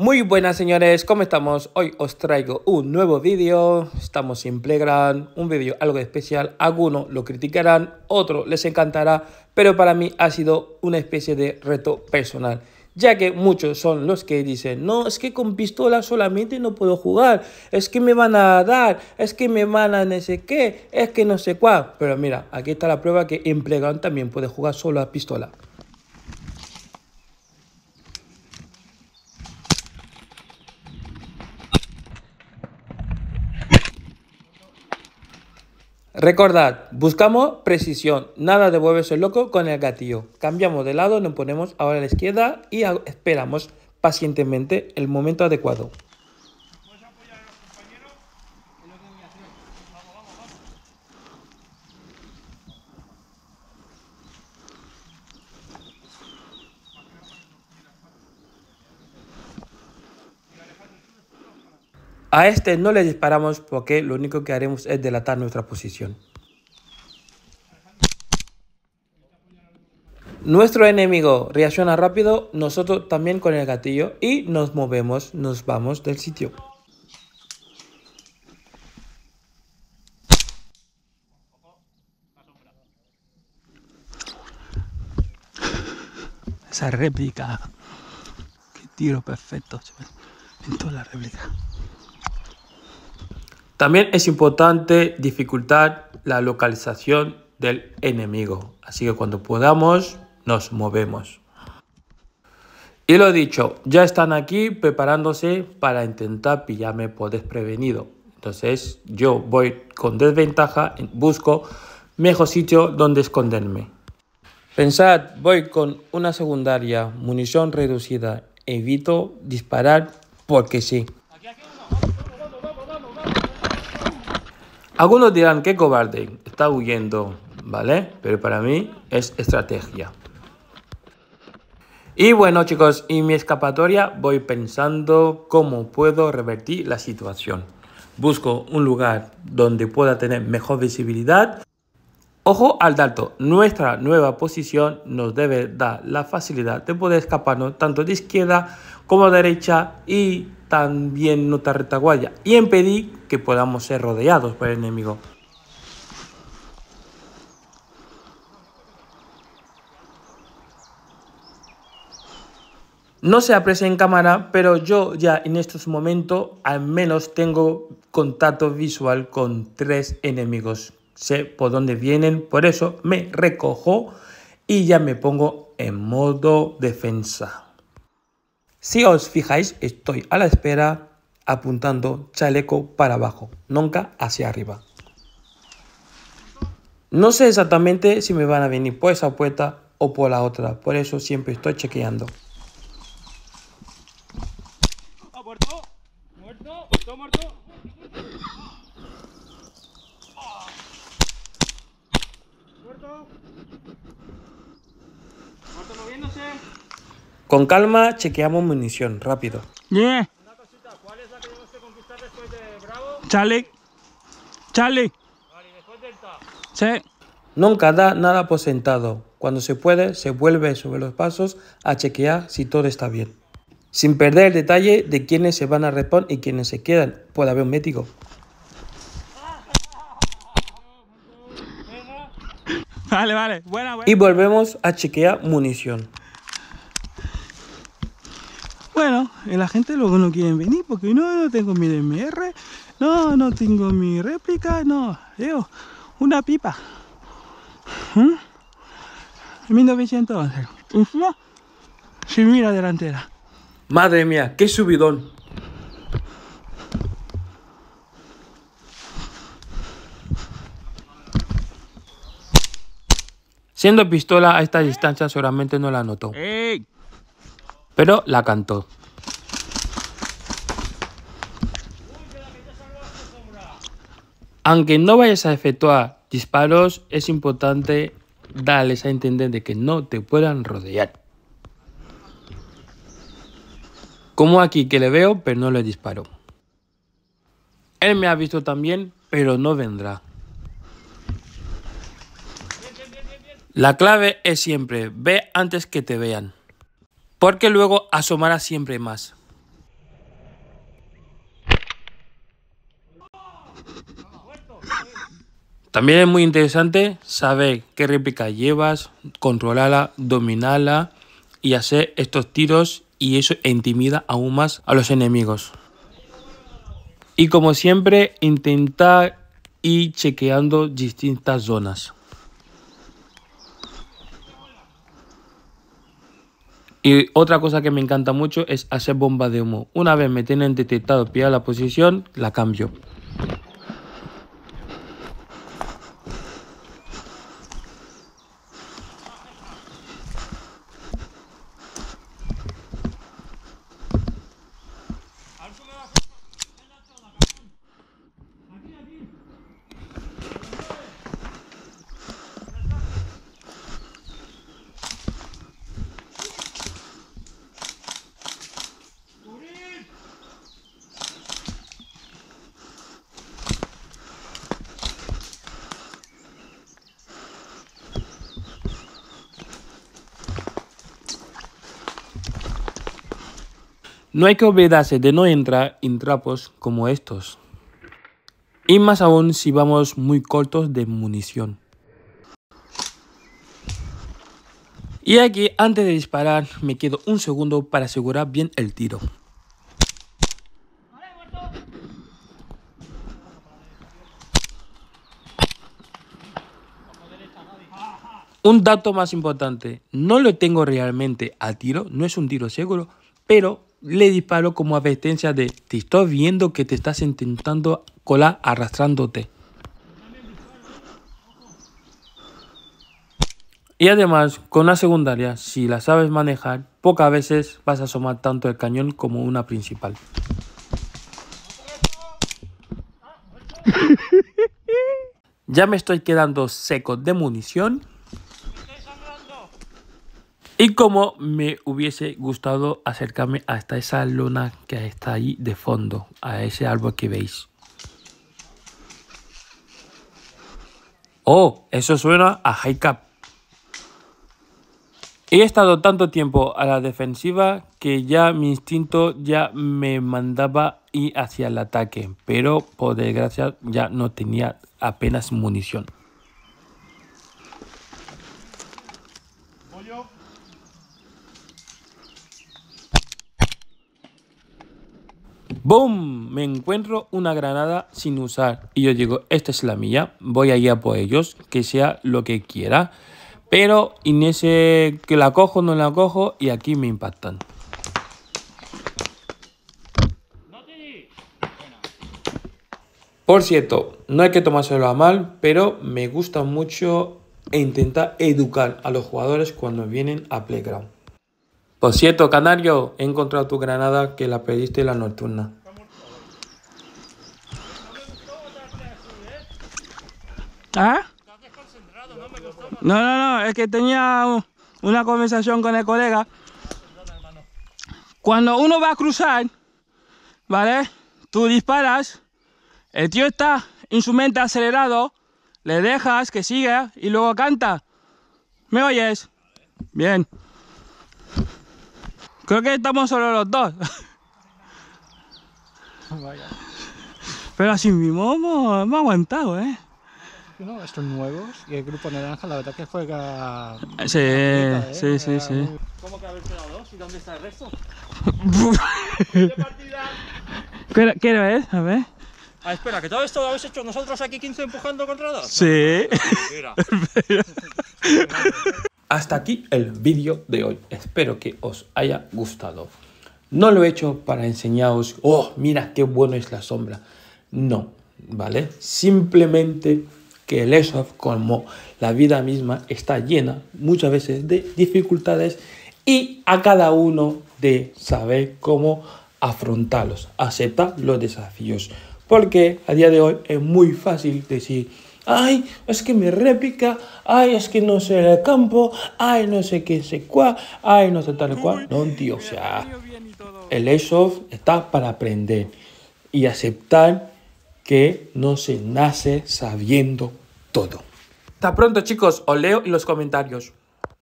Muy buenas señores, ¿cómo estamos? Hoy os traigo un nuevo vídeo, estamos en Playground, un vídeo algo especial, algunos lo criticarán, otros les encantará, pero para mí ha sido una especie de reto personal, ya que muchos son los que dicen, no, es que con pistola solamente no puedo jugar, es que me van a dar, es que me van a no sé qué, es que no sé cuál, pero mira, aquí está la prueba que en Playground también puede jugar solo a pistola. Recordad, buscamos precisión, nada de volverse loco con el gatillo. Cambiamos de lado, nos ponemos ahora a la izquierda y esperamos pacientemente el momento adecuado. A este no le disparamos porque lo único que haremos es delatar nuestra posición. Nuestro enemigo reacciona rápido, nosotros también con el gatillo y nos movemos, nos vamos del sitio. Esa réplica, qué tiro perfecto en toda la réplica. También es importante dificultar la localización del enemigo, así que cuando podamos nos movemos. Y lo dicho, ya están aquí preparándose para intentar pillarme por desprevenido. Entonces yo voy con desventaja, busco mejor sitio donde esconderme. Pensad, voy con una secundaria, munición reducida, evito disparar porque sí. Algunos dirán que cobarde, está huyendo, ¿vale? Pero para mí es estrategia. Y bueno chicos, en mi escapatoria voy pensando cómo puedo revertir la situación. Busco un lugar donde pueda tener mejor visibilidad. Ojo al dato, nuestra nueva posición nos debe dar la facilidad de poder escaparnos tanto de izquierda como de derecha y también nuestra retaguardia y impedir que podamos ser rodeados por el enemigo. No se aprecia en cámara, pero yo ya en estos momentos al menos tengo contacto visual con tres enemigos. Sé por dónde vienen, por eso me recojo y ya me pongo en modo defensa. Si os fijáis, estoy a la espera apuntando chaleco para abajo, nunca hacia arriba. No sé exactamente si me van a venir por esa puerta o por la otra, por eso siempre estoy chequeando. Con calma chequeamos munición, rápido. Yeah. Una cosita, ¿cuál es la que tenemos que conquistar después de Bravo? Charlie. Charlie. Vale, después Delta. Sí. Nunca da nada por sentado. Cuando se puede, se vuelve sobre los pasos a chequear si todo está bien. Sin perder el detalle de quiénes se van a respawn y quiénes se quedan. Puede haber un médico. Vale, vale. Buena, buena. Y volvemos a chequear munición. Bueno, la gente luego no quiere venir porque no, no tengo mi DMR, no, no tengo mi réplica, no, yo, una pipa. ¿Mm? 1911, sin mira delantera. Madre mía, qué subidón. Siendo pistola a esta distancia seguramente no la notó. ¡Ey! Pero la cantó. Aunque no vayas a efectuar disparos, es importante darles a entender de que no te puedan rodear. Como aquí que le veo, pero no le disparo. Él me ha visto también, pero no vendrá. La clave es siempre, ve antes que te vean porque luego asomará siempre más. También es muy interesante saber qué réplica llevas, controlarla, dominarla y hacer estos tiros y eso intimida aún más a los enemigos. Y como siempre, intentar ir chequeando distintas zonas. Y otra cosa que me encanta mucho es hacer bomba de humo. Una vez me tienen detectado, pillar la posición, la cambio. No hay que olvidarse de no entrar en trapos como estos. Y más aún si vamos muy cortos de munición. Y aquí, antes de disparar, me quedo un segundo para asegurar bien el tiro. Un dato más importante, no lo tengo realmente a tiro, no es un tiro seguro, pero le disparo como advertencia de te estoy viendo que te estás intentando colar arrastrándote. Y además, con la secundaria, si la sabes manejar, pocas veces vas a asomar tanto el cañón como una principal. ya me estoy quedando seco de munición. Y como me hubiese gustado acercarme hasta esa luna que está ahí de fondo, a ese árbol que veis. Oh, eso suena a high cap. He estado tanto tiempo a la defensiva que ya mi instinto ya me mandaba ir hacia el ataque, pero por desgracia ya no tenía apenas munición. ¡Boom! Me encuentro una granada sin usar. Y yo digo, esta es la mía, voy a ir a por ellos, que sea lo que quiera. Pero en ese que la cojo, no la cojo, y aquí me impactan. Por cierto, no hay que tomárselo a mal, pero me gusta mucho intentar educar a los jugadores cuando vienen a Playground. Por cierto, Canario, he encontrado tu granada que la pediste la nocturna. ¿Ah? No, no, no, es que tenía una conversación con el colega. Cuando uno va a cruzar, ¿vale? Tú disparas, el tío está en su mente acelerado, le dejas que siga y luego canta. ¿Me oyes? Bien. Creo que estamos solo los dos. Vaya. Pero así mismo hemos, aguantado, ¿eh? No, estos nuevos y el grupo naranja, la verdad que juega. Sí, ¿eh? sí, sí, sí. ¿Cómo que haber quedado dos? ¿Y dónde está el resto? ¿Qué, ¿Qué ver? A ver. Ah, espera, que todo esto lo habéis hecho nosotros aquí 15 empujando contra dos. Sí. Mira. Hasta aquí el vídeo de hoy. Espero que os haya gustado. No lo he hecho para enseñaros, oh, mira qué bueno es la sombra. No, ¿vale? Simplemente que el Airsoft, como la vida misma, está llena muchas veces de dificultades y a cada uno de saber cómo afrontarlos, aceptar los desafíos. Porque a día de hoy es muy fácil decir, ay, es que me réplica, ay, es que no sé el campo, ay, no sé qué sé cuál, ay, no sé tal cual. No, tío, o sea, el airsoft está para aprender y aceptar que no se nace sabiendo todo. Hasta pronto chicos, os leo en los comentarios.